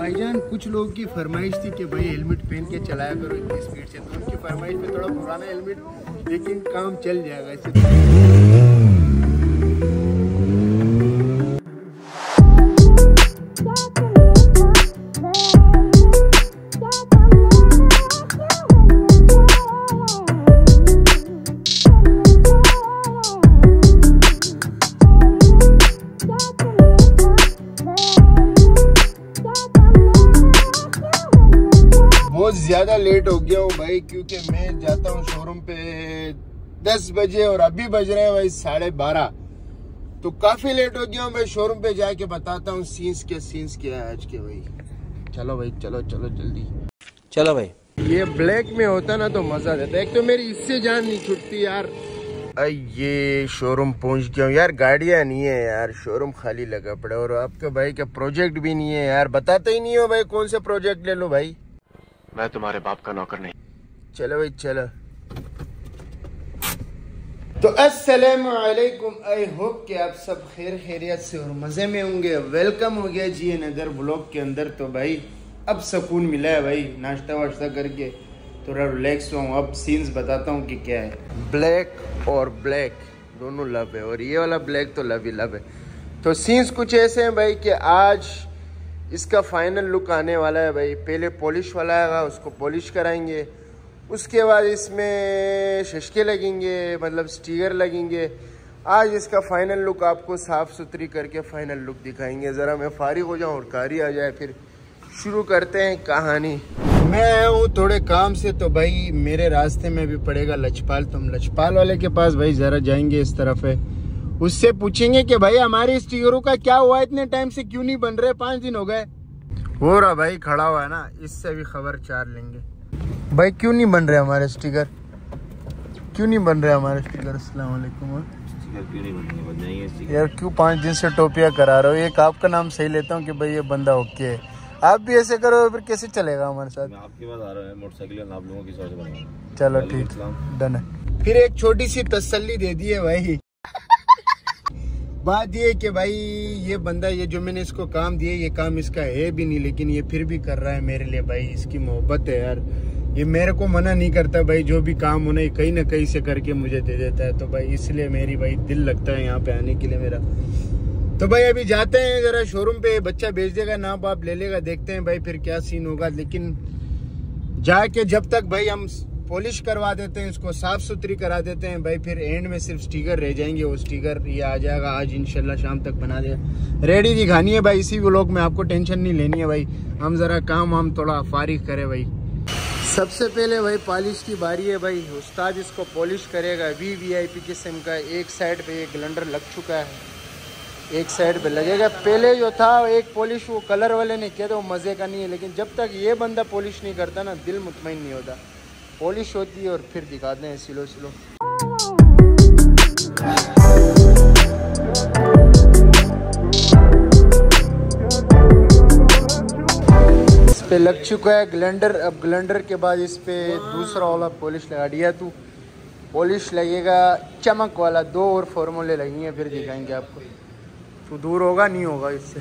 भाईजान, कुछ लोगों की फरमाइश थी कि भाई हेलमेट पहन के चलाया करो इतनी स्पीड से। तो उनकी फरमाइश में थोड़ा पुराना हेलमेट, लेकिन काम चल जाएगा इससे। लेट हो गया हूँ भाई क्योंकि मैं जाता हूँ शोरूम पे दस बजे और अभी बज रहे हैं भाई साढ़े बारह। तो काफ़ी लेट हो गया हूँ मैं शोरूम पे जाके बताता हूँ सीन्स के सीन्स क्या है आज के भाई। चलो भाई चलो चलो जल्दी। चलो भाई। ये ब्लैक में होता ना तो मज़ा देता। एक तो मेरी इससे जान नहीं छुटती यार। ये शोरूम पहुँच गया हूँ। यार गाड़ियाँ नहीं है यार शोरूम खाली लगा पड़ा और आपके भाई का प्रोजेक्ट भी नहीं है यार। बताते ही नहीं हो भाई कौन से प्रोजेक्ट ले लो भाई। मैं तुम्हारे बाप का नौकर नहीं। चलो भाई चलो। तो अस्सलाम वालेकुम आई होप कि आप सब खैर खैरियत से और मज़े में होंगे। वेलकम हो गया जी नदर ब्लॉग के अंदर। तो भाई अब सुकून मिला है भाई नाश्ता वाश्ता करके। थोड़ा रिलैक्स हुआ हूँ। अब सीन्स बताता हूँ कि क्या है। ब्लैक और ब्लैक दोनों लव है। और ये वाला ब्लैक तो लव ही लव है। तो सीन्स कुछ ऐसे हैं भाई कि आज इसका फाइनल लुक आने वाला है भाई। पहले पॉलिश वाला आएगा, उसको पॉलिश कराएँगे। उसके बाद इसमें शशके लगेंगे मतलब स्टीकर लगेंगे। आज इसका फाइनल लुक आपको साफ़ सुथरी करके फाइनल लुक दिखाएँगे। ज़रा मैं फारिग हो जाऊँ और कारी आ जाए, फिर शुरू करते हैं कहानी। मैं आया हूँ थोड़े काम से तो भाई मेरे रास्ते में भी पड़ेगा लचपाल तो हम लचपाल वाले के पास भाई ज़रा जाएँगे इस तरफ़ है। उससे पूछेंगे कि भाई हमारे स्टीकरों का क्या हुआ? इतने टाइम से क्यों नहीं बन रहे? पाँच दिन हो गए। हो रहा भाई खड़ा हुआ है ना इससे भी खबर चार लेंगे। भाई क्यों नहीं बन रहे हमारे स्टिकर क्यों नहीं बन रहे हमारे स्टिकर अस्सलाम वालेकुम। यार क्यों पाँच दिन से टोपिया करा रहे हो? एक आपका नाम सही लेता हूँ कि भाई ये बंदा ओके है। आप भी ऐसे करो फिर कैसे चलेगा हमारे साथ? आपके पास आ रहा है मोटरसाइकिल आप लोगों की चलो ठीक डन है। फिर एक छोटी सी तसल्ली दे दी है भाई। बात ये कि भाई, ये बंदा, ये जो मैंने इसको काम दिया, ये काम इसका है भी नहीं, लेकिन ये फिर भी कर रहा है मेरे लिए भाई, इसकी मोहब्बत है यार। ये मेरे को मना नहीं करता भाई, जो भी काम होना कहीं ना कहीं से करके मुझे दे देता है। तो भाई, इसलिए मेरी भाई दिल लगता है यहाँ पे आने के लिए मेरा। तो भाई, अभी जाते हैं जरा शोरूम पे, बच्चा भेज देगा ना बाप ले लेगा, देखते हैं भाई फिर क्या सीन होगा। लेकिन जाके जब तक भाई, हम पॉलिश करवा देते हैं इसको साफ़ सुथरी करा देते हैं। भाई, फिर एंड में सिर्फ़ स्टिकर रह जाएँगे, वो स्टिकर ये आ जाएगा, आज इंशाल्लाह शाम तक बना देगा रेडी दिखानी है भाई, इसी व्लॉग में आपको टेंशन नहीं लेनी है भाई। हम जरा काम, हम थोड़ा फारिग करें भाई। सबसे पहले भाई पॉलिश की बारी है भाई। उस्ताद इसको पॉलिश करेगा। वी वी आई पी किस्म का एक साइड पे ये ग्लंडर लग चुका है। एक साइड पे लगेगा। पहले जो था, एक पॉलिश वो कलर वाले ने किया था, वो मज़े का नहीं है। लेकिन जब तक ये बंदा पॉलिश नहीं करता ना, दिल मुतमिन नहीं होता। पॉलिश होती है और फिर दिखाते हैं सिलो सिलो। इस पे लग चुका है ग्लैंडर। अब ग्लैंडर के बाद इस पे दूसरा वाला पॉलिश लगा दिया तू। पॉलिश लगेगा चमक वाला दो और फॉर्मूले लगेंगे फिर दिखाएँगे आपको। तू दूर होगा नहीं होगा इससे।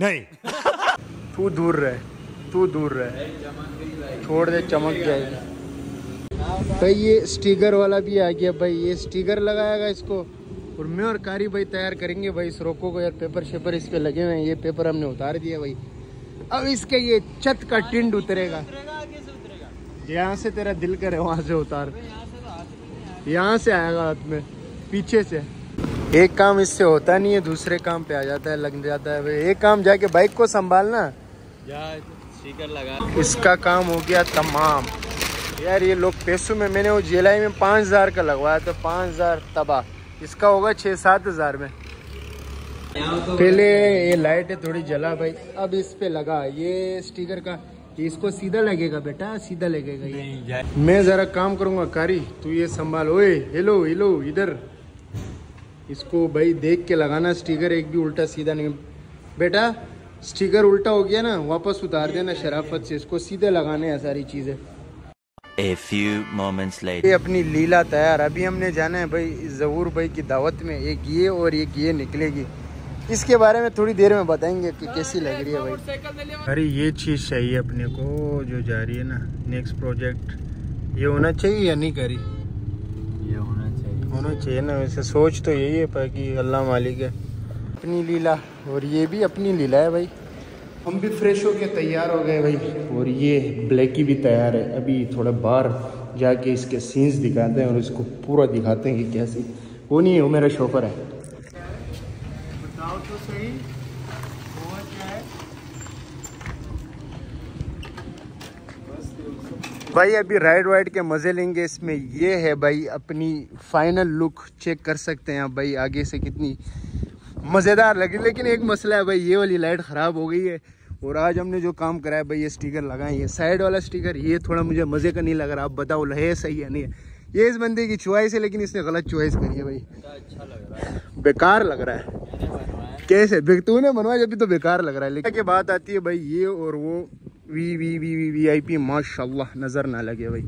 नहीं। तू दूर रहे तू दूर रहे। छोड़ दे चमक जाएगी। भाई ये स्टिकर वाला भी आ गया भाई ये स्टिकर लगाएगा इसको। और मैं और कारी भाई तैयार करेंगे भाई इस रोको को यार पेपर शेपर इस पे लगे हुए हैं ये पेपर हमने उतार दिया भाई। अब इसके ये छत का टिंड उतरेगा यहाँ से तेरा दिल करे वहाँ से उतार। यहाँ से आएगा। हाथ में पीछे से। एक काम इससे होता नहीं है दूसरे काम पे आ जाता है लग जाता है भाई। एक काम जाके बाइक को संभालना। लगा। इसका काम हो गया तमाम। यार ये लोग पैसों में मैंने वो जेलाई में पाँच हज़ार का लगवाया तो पाँच हज़ार तबाह। इसका होगा छः सात हज़ार में। पहले ये लाइट है थोड़ी जला भाई। अब इस पे लगा। ये स्टिकर का इसको सीधा लगेगा बेटा सीधा लगेगा ये। मैं जरा काम करूँगा कारी तू ये संभाल। ओए हेलो हेलो इधर। इसको भाई देख के लगाना स्टिकर एक भी उल्टा सीधा नहीं। बेटा स्टिकर उल्टा हो गया ना वापस उतार देना शराफत से। इसको सीधे लगाने हैं सारी चीज़ें। A few moments later. ये अपनी लीला तैयार। अभी हमने जाना है भाई जहूर भाई की दावत में। एक ये और एक ये निकलेगी। इसके बारे में थोड़ी देर में बताएँगे कि कैसी लग रही है भाई। अरे ये चीज़ चाहिए अपने को जो जा रही है ना नेक्स्ट प्रोजेक्ट ये होना चाहिए या नहीं करी? ये होना चाहिए। होना चाहिए ना वैसे सोच तो यही है पर कि अल्लाह मालिक है। अपनी लीला और ये भी अपनी लीला है भाई। हम भी फ्रेश होके तैयार हो गए भाई। और ये ब्लैकी भी तैयार है। अभी थोड़ा बाहर जाके इसके सीन्स दिखाते हैं और इसको पूरा दिखाते हैं कि कैसी। वो नहीं है वो मेरा शोफर है। बताओ तो सही। भाई अभी राइड वाइड के मज़े लेंगे। इसमें ये है भाई अपनी फाइनल लुक चेक कर सकते हैं आप भाई आगे से कितनी मज़ेदार लगी, लेकिन एक मसला है भाई, ये वाली लाइट ख़राब हो गई है। और आज हमने जो काम करा है भाई, ये स्टिकर लगाए ये साइड वाला स्टिकर ये थोड़ा मुझे मज़े का नहीं लग रहा, आप बताओ है सही है, नहीं है। ये इस बंदे की चॉइस है, लेकिन इसने गलत चॉइस करी है भाई। अच्छा लग रहा है बेकार लग रहा है। कैसे? तूने बनवाया, जब भी तो बेकार लग रहा है। लेकिन बात आती है भाई, ये और वो V V V V V I P माशाल्लाह, नज़र ना लगे भाई।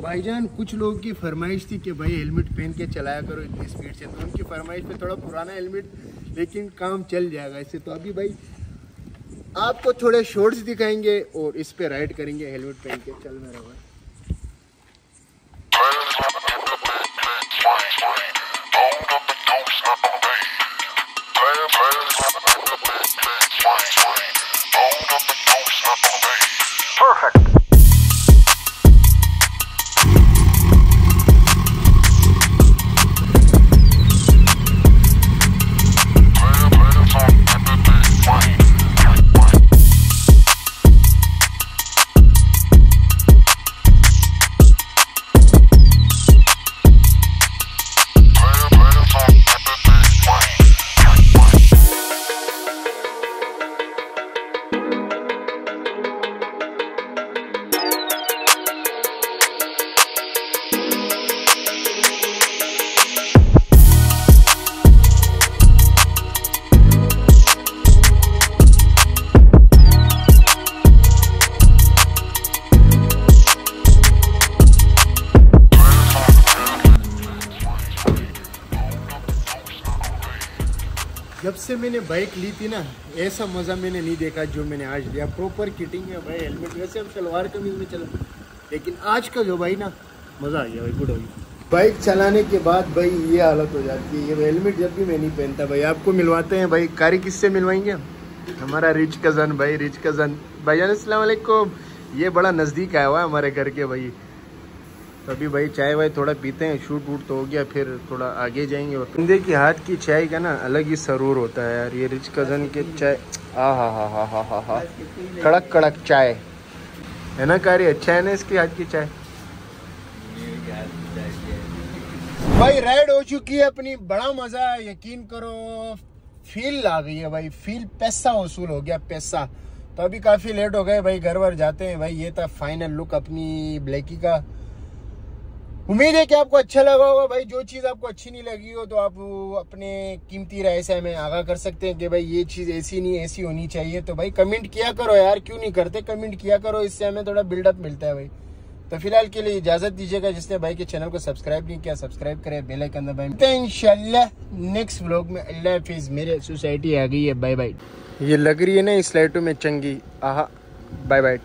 भाईजान, कुछ लोगों की फरमाइश थी कि भाई हेलमेट पहन के चलाया करो इतनी स्पीड से। तो उनकी फरमाइश पे थोड़ा पुराना हेलमेट, लेकिन काम चल जाएगा इससे। तो अभी भाई, आपको थोड़े शॉर्ट्स दिखाएँगे और इस पर राइड करेंगे हेलमेट पहन के। चल मेरा भाई। से मैंने बाइक ली थी ना, ऐसा मज़ा मैंने नहीं देखा जो मैंने आज लिया। प्रॉपर किटिंग है भाई हेलमेट वैसे हम शलवार कमीज में चला लेकिन आज का जो भाई ना, मज़ा आ गया भाई गुड हो बाइक चलाने के बाद भाई ये हालत हो जाती है। ये हेलमेट जब भी मैं नहीं पहनता भाई, आपको मिलवाते हैं भाई। कारी किससे मिलवाएँगे हमारा रिच कज़न भाई रिच कज़न भाई असलम ये बड़ा नज़दीक आया हुआ है हमारे घर के भाई। तो अभी भाई चाय वाय थोड़ा पीते हैं, शूट वूट तो हो गया, फिर थोड़ा आगे जाएँगे। और बंदे की हाथ की चाय का ना अलग ही सरूर होता है यार, ये रिच कज़न के चाय आ हा हा हा हा हा हा। कड़क कड़क चाय। है ना कारी अच्छा है ना इसकी हाथ की चाय? भाई राइड हो चुकी है अपनी, बड़ा मज़ा है, यकीन करो फील आ गई है भाई फील पैसा वसूल हो गया, पैसा। तो अभी काफ़ी लेट हो गए, भाई घर वर जाते हैं, भाई, ये था फाइनल लुक अपनी ब्लैकी का। उम्मीद है कि आपको अच्छा लगा होगा भाई जो चीज़ आपको अच्छी नहीं लगी हो तो आप अपने कीमती राय से हमें आगाह कर सकते हैं कि भाई ये चीज़ ऐसी नहीं ऐसी होनी चाहिए। तो भाई कमेंट किया करो यार क्यों नहीं करते? कमेंट किया करो इससे हमें थोड़ा बिल्डअप मिलता है भाई। तो फ़िलहाल के लिए इजाज़त दीजिएगा जिसने भाई के चैनल को सब्सक्राइब नहीं किया सब्सक्राइब करे बेल आइकन दबाएँ। इंशाल्लाह नेक्स्ट व्लॉग में। अल्लाह हाफिज मेरे सोसाइटी आ गई है। बाय बाय ये लग रही है ना इस लाइटों में चंगी। आहा बाय बाय